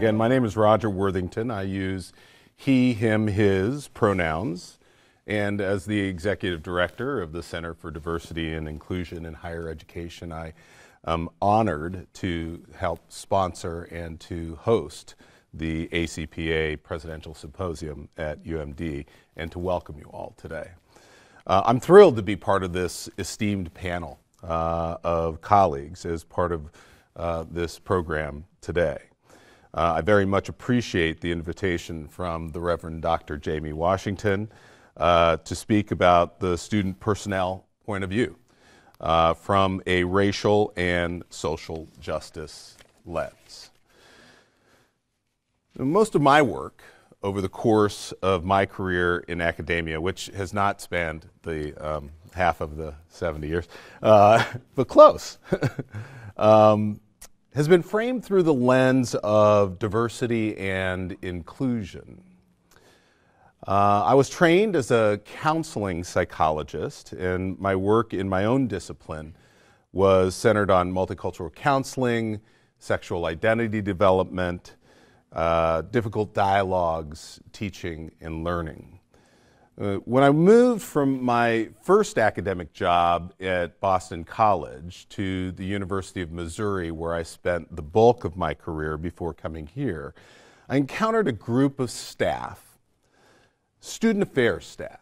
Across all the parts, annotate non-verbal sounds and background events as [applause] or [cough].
Again, my name is Roger Worthington. I use he, him, his pronouns. And as the executive director of the Center for Diversity and Inclusion in Higher Education, I am honored to help sponsor and to host the ACPA Presidential Symposium at UMD and to welcome you all today. Uh, I'm thrilled to be part of this esteemed panel uh, of colleagues as part of uh, this program today. Uh, I very much appreciate the invitation from the Reverend Dr. Jamie Washington uh, to speak about the student personnel point of view uh, from a racial and social justice lens. Most of my work over the course of my career in academia, which has not spanned the um, half of the 70 years, uh, [laughs] but close. [laughs] um, has been framed through the lens of diversity and inclusion. Uh, I was trained as a counseling psychologist, and my work in my own discipline was centered on multicultural counseling, sexual identity development, uh, difficult dialogues, teaching, and learning. Uh, when I moved from my first academic job at Boston College to the University of Missouri, where I spent the bulk of my career before coming here, I encountered a group of staff, student affairs staff,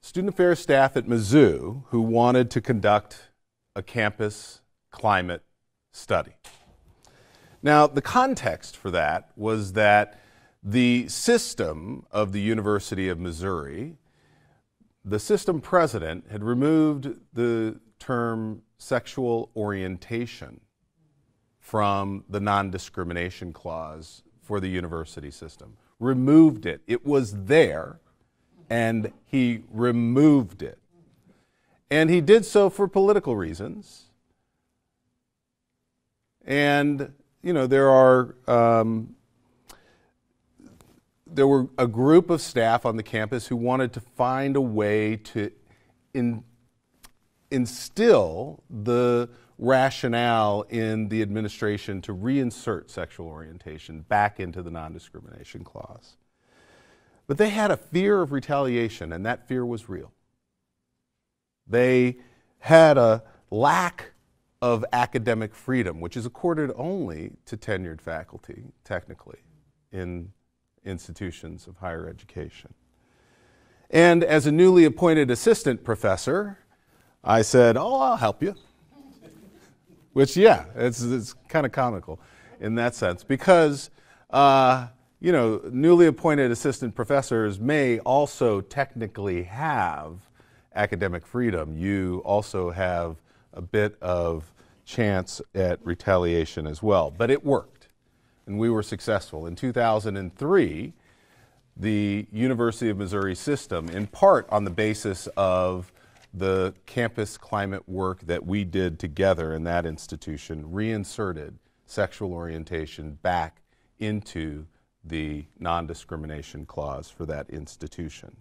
student affairs staff at Mizzou who wanted to conduct a campus climate study. Now, the context for that was that the system of the University of Missouri, the system president had removed the term sexual orientation from the non discrimination clause for the university system. Removed it. It was there, and he removed it. And he did so for political reasons. And, you know, there are um, there were a group of staff on the campus who wanted to find a way to in, instill the rationale in the administration to reinsert sexual orientation back into the non discrimination clause. But they had a fear of retaliation, and that fear was real. They had a lack of academic freedom, which is accorded only to tenured faculty, technically, in institutions of higher education. And as a newly appointed assistant professor, I said, Oh, I'll help you. [laughs] Which, yeah, it's, it's kind of comical in that sense because, uh, you know, newly appointed assistant professors may also technically have academic freedom. You also have a bit of chance at retaliation as well. But it worked and we were successful. In 2003, the University of Missouri system, in part on the basis of the campus climate work that we did together in that institution, reinserted sexual orientation back into the non discrimination clause for that institution.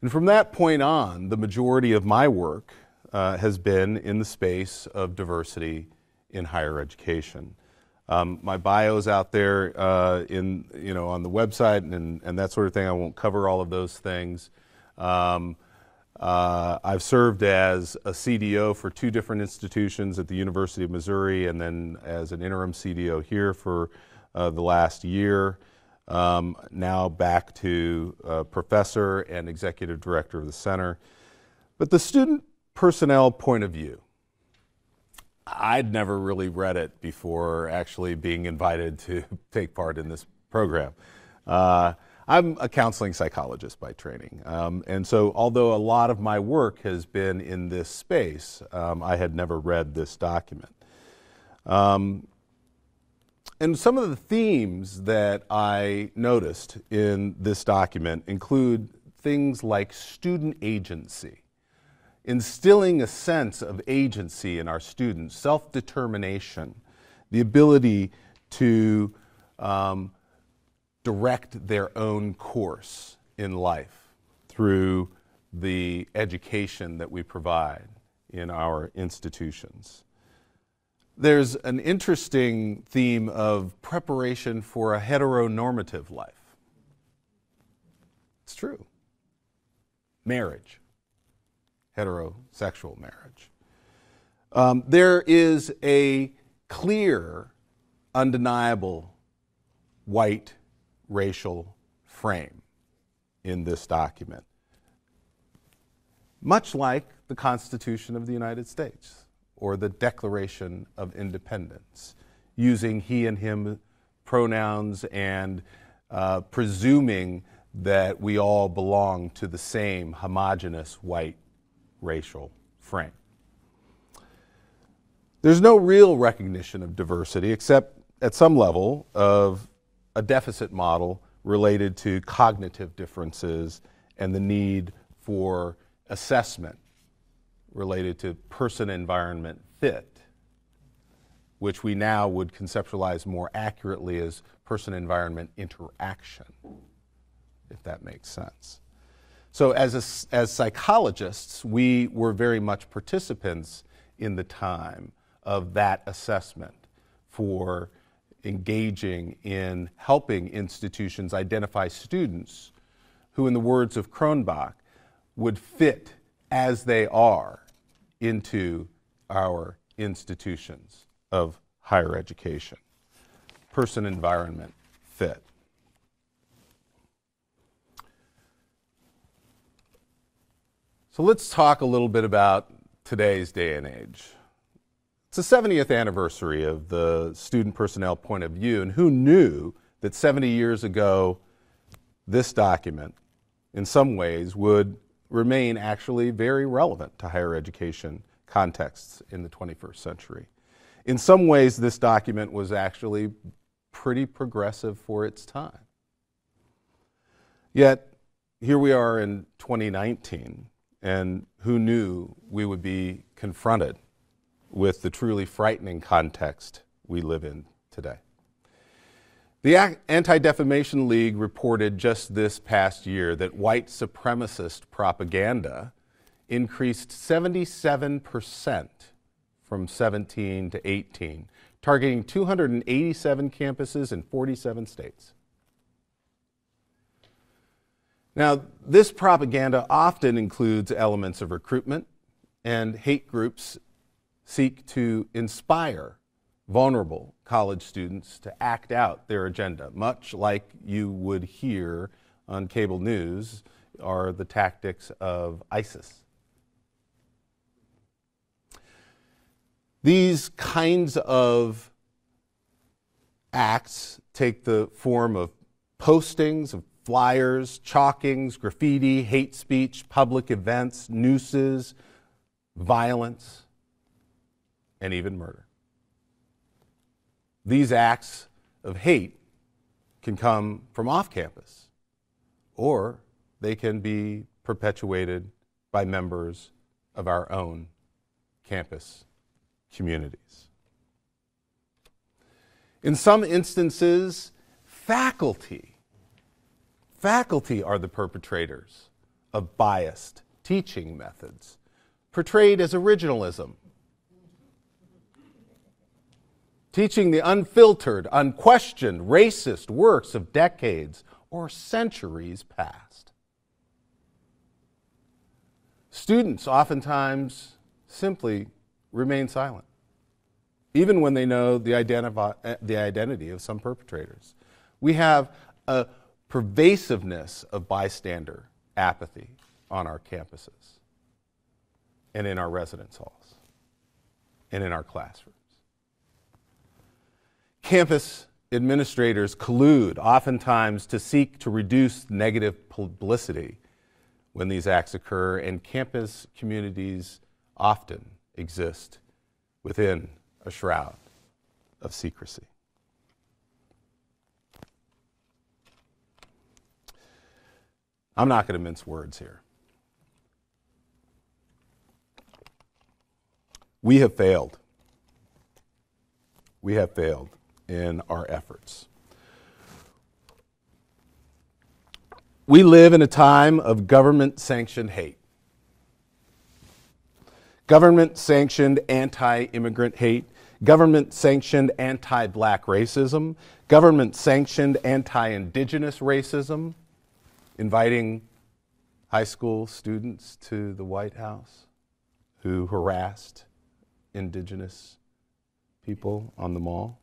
And from that point on, the majority of my work uh, has been in the space of diversity in higher education. Um, my bio's out there uh, in, you know, on the website and, and that sort of thing. I won't cover all of those things. Um, uh, I've served as a CDO for two different institutions at the University of Missouri and then as an interim CDO here for uh, the last year. Um, now back to professor and executive director of the center. But the student personnel point of view, I'd never really read it before actually being invited to [laughs] take part in this program. Uh, I'm a counseling psychologist by training. Um, and so, although a lot of my work has been in this space, um, I had never read this document. Um, and some of the themes that I noticed in this document include things like student agency instilling a sense of agency in our students, self determination, the ability to um, direct their own course in life through the education that we provide in our institutions. there's an interesting theme of preparation for a heteronormative life. It's true. Marriage, heterosexual marriage. Um, there is a clear, undeniable white racial frame in this document, much like the Constitution of the United States or the Declaration of Independence, using he and him pronouns and uh, presuming that we all belong to the same homogenous white racial frame. There's no real recognition of diversity except at some level of a deficit model related to cognitive differences and the need for assessment related to person environment fit, which we now would conceptualize more accurately as person environment interaction, if that makes sense. So, as, a, as psychologists, we were very much participants in the time of that assessment for engaging in helping institutions identify students who, in the words of Cronbach, would fit as they are into our institutions of higher education. Person environment fit. So let's talk a little bit about today's day and age. It's the 70th anniversary of the student personnel point of view, and who knew that 70 years ago this document, in some ways, would remain actually very relevant to higher education contexts in the 21st century. In some ways, this document was actually pretty progressive for its time. Yet, here we are in 2019, and who knew we would be confronted with the truly frightening context we live in today? The Anti Defamation League reported just this past year that white supremacist propaganda increased 77% from 17 to 18, targeting 287 campuses in 47 states. Now, this propaganda often includes elements of recruitment, and hate groups seek to inspire vulnerable college students to act out their agenda, much like you would hear on cable news are the tactics of ISIS. These kinds of acts take the form of postings, of flyers, chalkings, graffiti, hate speech, public events, nooses, violence, and even murder. These acts of hate can come from off campus, or they can be perpetuated by members of our own campus communities. In some instances, faculty, faculty are the perpetrators of biased teaching methods, portrayed as originalism teaching the unfiltered, unquestioned, racist works of decades or centuries past. Students oftentimes simply remain silent, even when they know the, the identity of some perpetrators. We have a pervasiveness of bystander apathy on our campuses and in our residence halls and in our classrooms. Campus administrators collude, oftentimes to seek to reduce negative publicity when these acts occur, and campus communities often exist within a shroud of secrecy. I'm not going to mince words here. We have failed. We have failed in our efforts. We live in a time of government sanctioned hate. Government sanctioned anti immigrant hate, government sanctioned anti black racism, government sanctioned anti indigenous racism, inviting high school students to the White House who harassed indigenous people on the mall,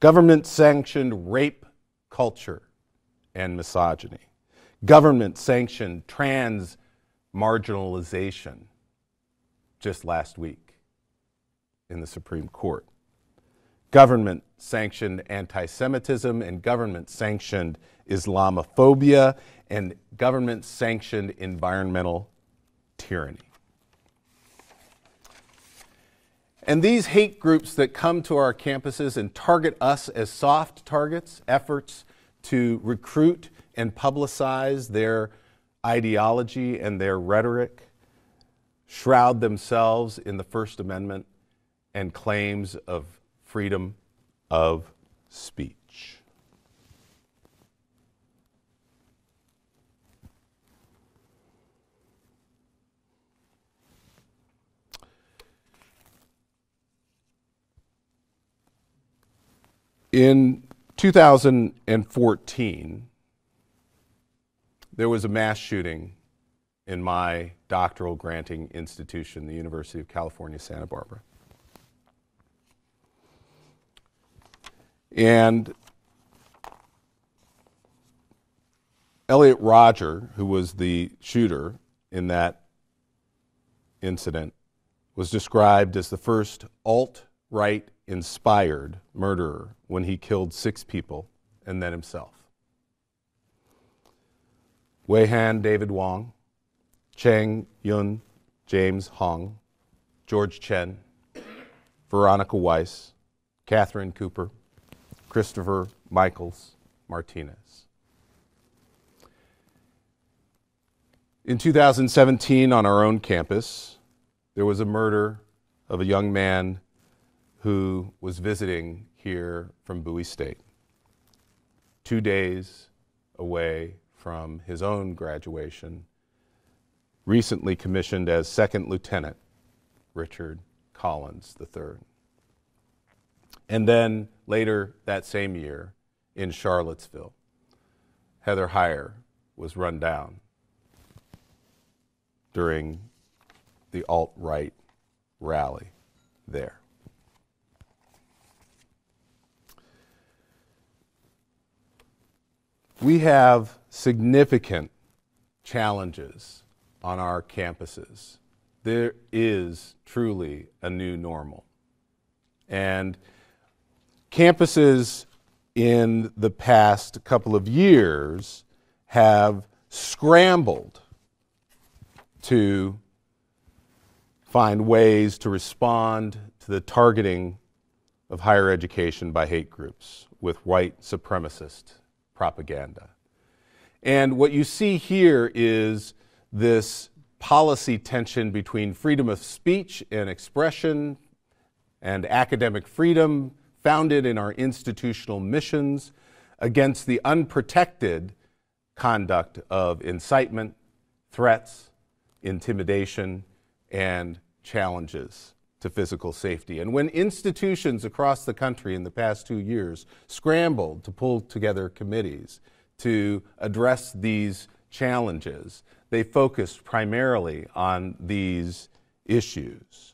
government sanctioned rape culture and misogyny, government sanctioned trans marginalization just last week in the Supreme Court. Government sanctioned anti Semitism and government sanctioned Islamophobia and government sanctioned environmental tyranny. And these hate groups that come to our campuses and target us as soft targets, efforts to recruit and publicize their ideology and their rhetoric, shroud themselves in the First Amendment and claims of freedom of speech. In 2014, there was a mass shooting in my doctoral granting institution, the University of California, Santa Barbara. And Elliot Rodger, who was the shooter in that incident, was described as the first alt right inspired murderer when he killed six people and then himself. Weihan David Wang, Cheng Yuan James Hong, George Chen, Veronika Weiss, Katherine Cooper, Christopher Michaels Martinez. In 2017, on our own campus, there was a murder of a young man who was visiting here from Bowie State, two days away from his own graduation, recently commissioned as Second Lieutenant Richard Collins III. And then later that same year in Charlottesville, Heather Heyer was run down during the alt right rally there. We have significant challenges on our campuses. There is truly a new normal. And campuses in the past couple of years have scrambled to find ways to respond to the targeting of higher education by hate groups with white supremacist propaganda. And what you see here is this policy tension between freedom of speech and expression and academic freedom founded in our institutional missions against the unprotected conduct of incitement, threats, intimidation, and challenges to physical safety. And when institutions across the country in the past two years scrambled to pull together committees to address these challenges, they focused primarily on these issues.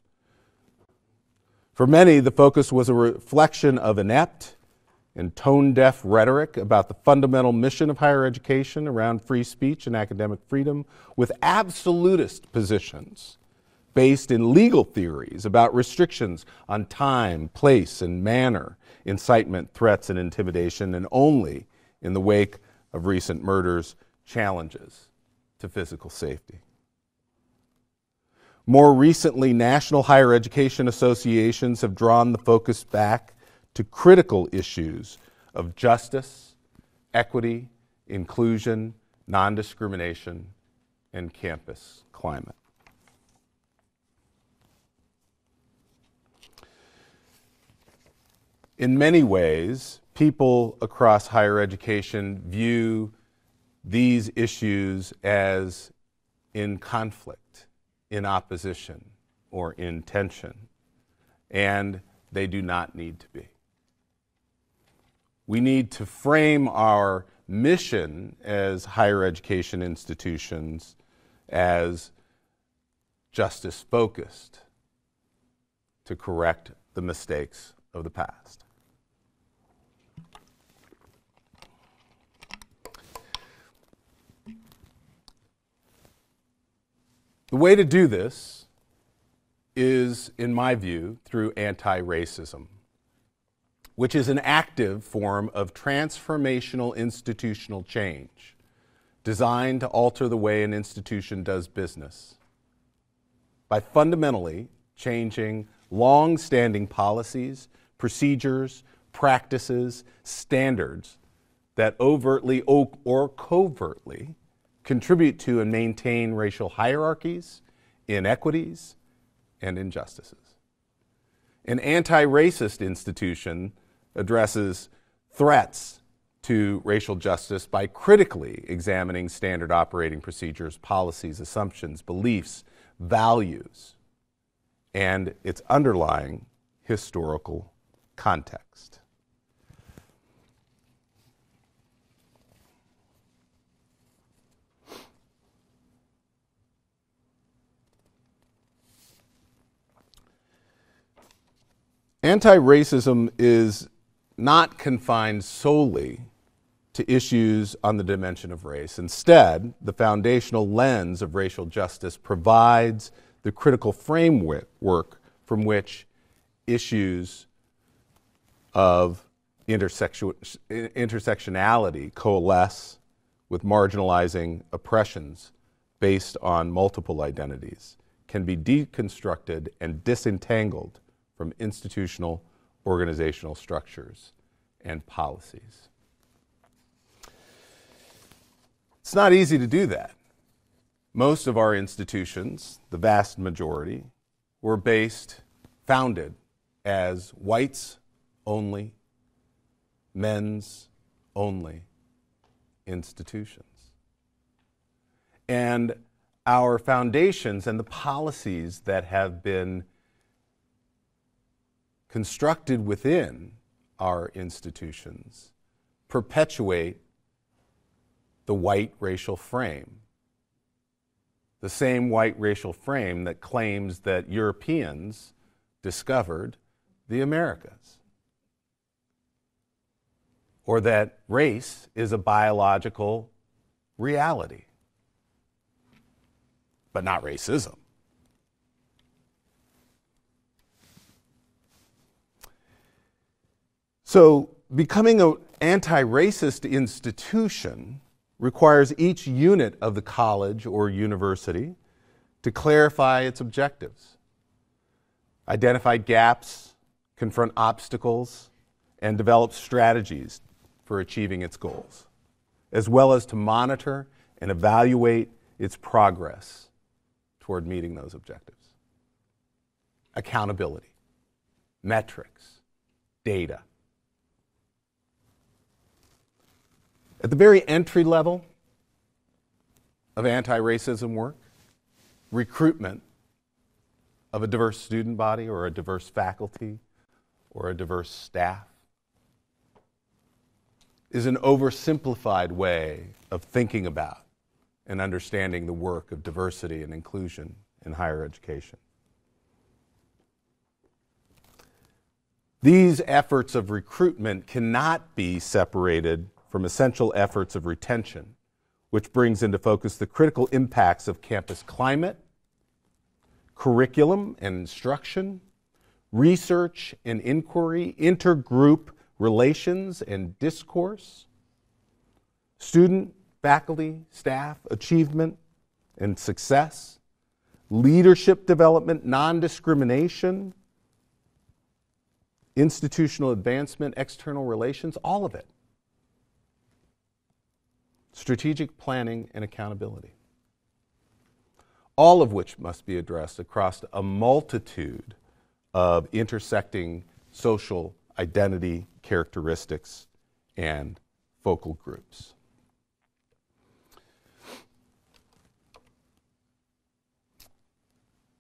For many, the focus was a reflection of inept and tone deaf rhetoric about the fundamental mission of higher education around free speech and academic freedom, with absolutist positions based in legal theories about restrictions on time, place, and manner, incitement, threats, and intimidation, and only in the wake of recent murders, challenges to physical safety. More recently, national higher education associations have drawn the focus back to critical issues of justice, equity, inclusion, non discrimination, and campus climate. In many ways, people across higher education view these issues as in conflict in opposition or in tension. And they do not need to be. We need to frame our mission as higher education institutions as justice focused to correct the mistakes of the past. The way to do this is, in my view, through anti racism, which is an active form of transformational institutional change designed to alter the way an institution does business by fundamentally changing long standing policies, procedures, practices, standards that overtly or covertly contribute to and maintain racial hierarchies, inequities, and injustices. An anti racist institution addresses threats to racial justice by critically examining standard operating procedures, policies, assumptions, beliefs, values, and its underlying historical context. Anti racism is not confined solely to issues on the dimension of race. Instead, the foundational lens of racial justice provides the critical framework from which issues of intersectionality coalesce with marginalizing oppressions based on multiple identities, can be deconstructed and disentangled from institutional organizational structures and policies. It's not easy to do that. Most of our institutions, the vast majority, were based, founded as whites only, men's only institutions. And our foundations and the policies that have been constructed within our institutions perpetuate the white racial frame. The same white racial frame that claims that Europeans discovered the Americas. Or that race is a biological reality, but not racism. So, becoming an anti racist institution requires each unit of the college or university to clarify its objectives, identify gaps, confront obstacles, and develop strategies for achieving its goals, as well as to monitor and evaluate its progress toward meeting those objectives. Accountability, metrics, data At the very entry level of anti racism work, recruitment of a diverse student body or a diverse faculty or a diverse staff is an oversimplified way of thinking about and understanding the work of diversity and inclusion in higher education. These efforts of recruitment cannot be separated from essential efforts of retention, which brings into focus the critical impacts of campus climate, curriculum and instruction, research and inquiry, intergroup relations and discourse, student, faculty, staff achievement and success, leadership development, non discrimination, institutional advancement, external relations, all of it strategic planning, and accountability. All of which must be addressed across a multitude of intersecting social identity characteristics and focal groups.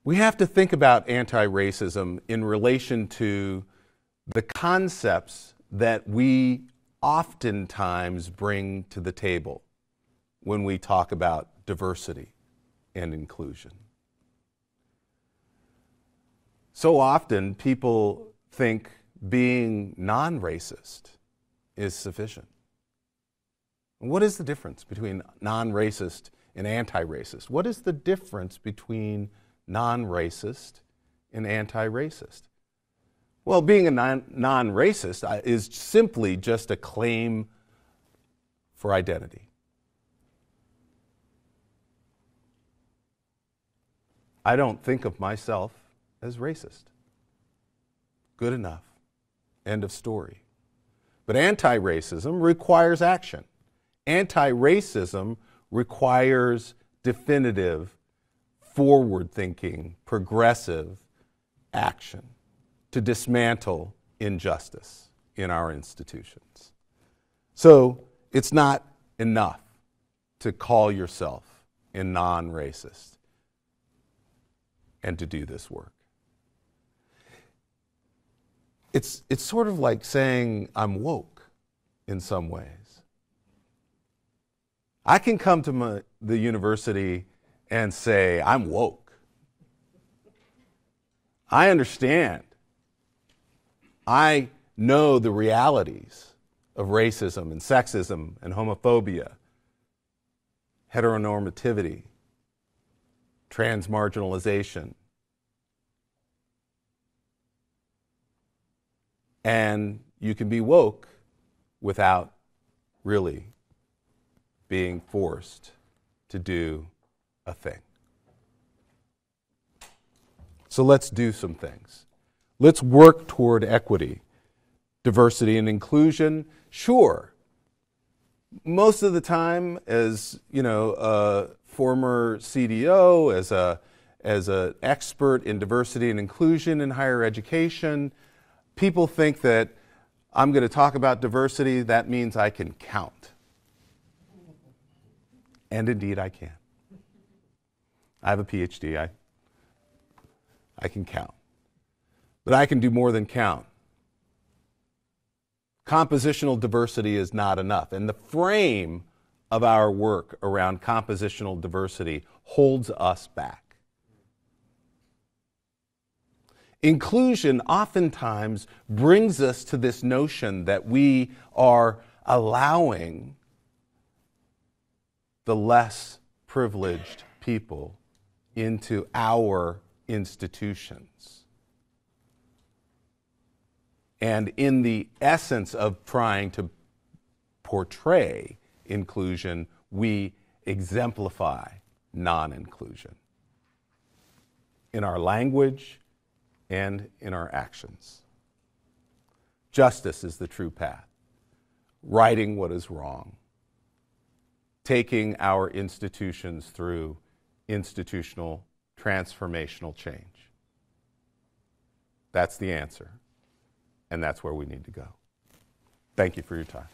We have to think about anti racism in relation to the concepts that we oftentimes bring to the table when we talk about diversity and inclusion. So often people think being non racist is sufficient. What is the difference between non racist and anti racist? What is the difference between non racist and anti racist? Well, being a non racist is simply just a claim for identity. I don't think of myself as racist. Good enough. End of story. But anti racism requires action. Anti racism requires definitive, forward thinking, progressive action to dismantle injustice in our institutions. So it's not enough to call yourself a non racist and to do this work. It's, it's sort of like saying I'm woke in some ways. I can come to my, the university and say, I'm woke. I understand I know the realities of racism and sexism and homophobia, heteronormativity, transmarginalization. And you can be woke without really being forced to do a thing. So let's do some things. Let's work toward equity, diversity, and inclusion. Sure. Most of the time, as you know, a former CDO, as a as an expert in diversity and inclusion in higher education, people think that I'm going to talk about diversity, that means I can count. And indeed, I can. I have a PhD, I, I can count but I can do more than count. Compositional diversity is not enough. And the frame of our work around compositional diversity holds us back. Inclusion oftentimes brings us to this notion that we are allowing the less privileged people into our institutions. And in the essence of trying to portray inclusion, we exemplify non inclusion in our language and in our actions. Justice is the true path, righting what is wrong, taking our institutions through institutional transformational change. That's the answer and that's where we need to go. Thank you for your time.